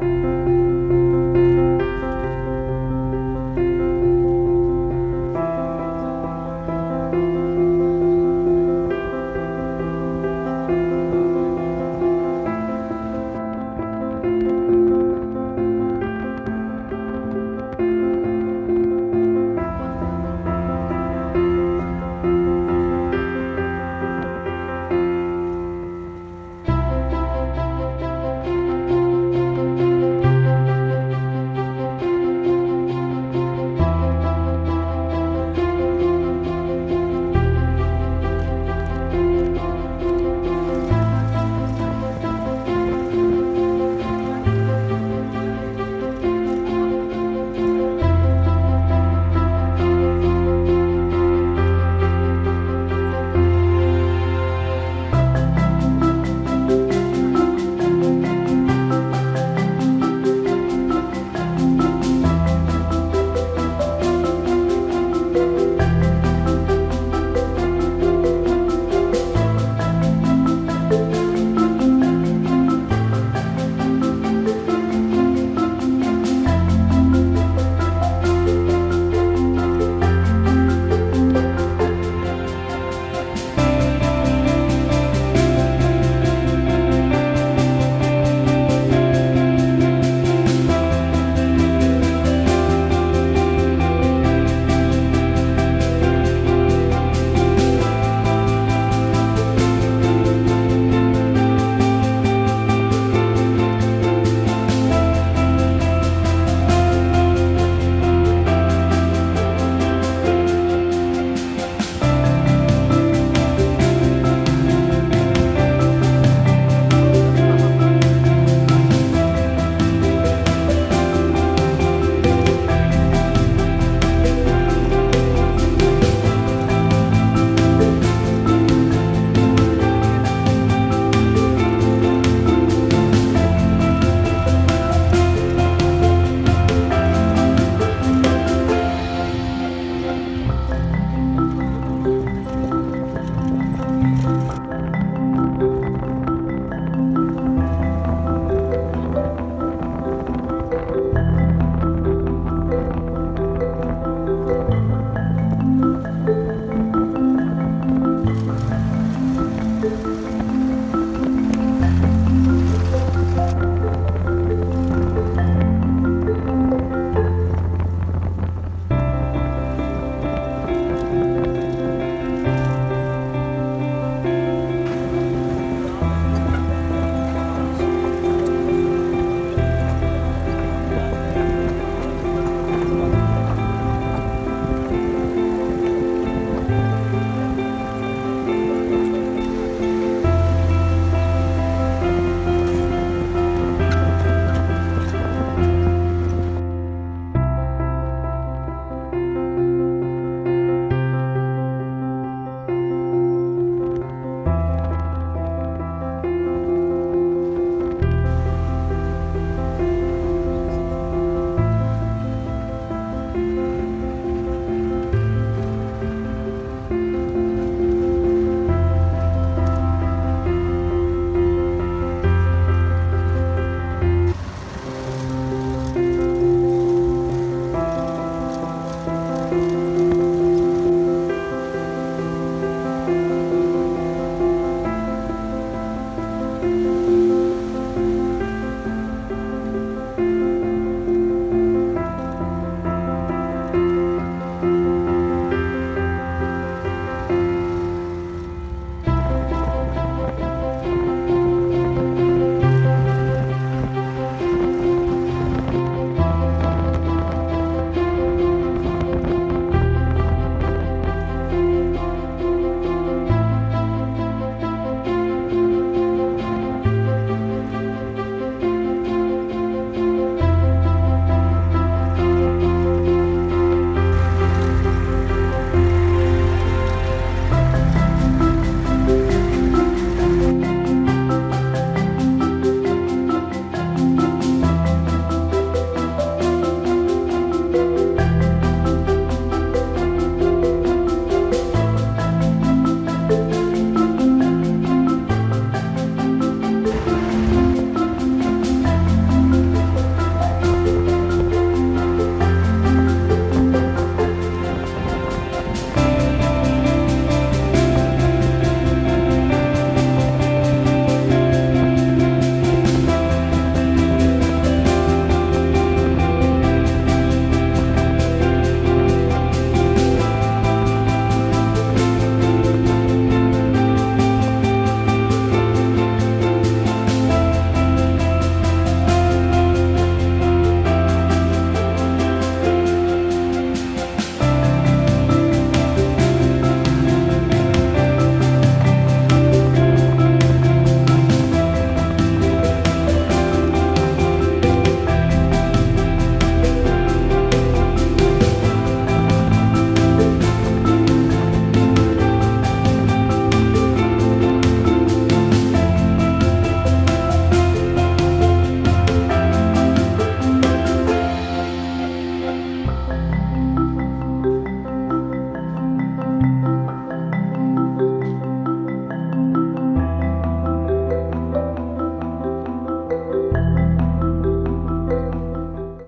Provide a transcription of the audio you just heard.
Música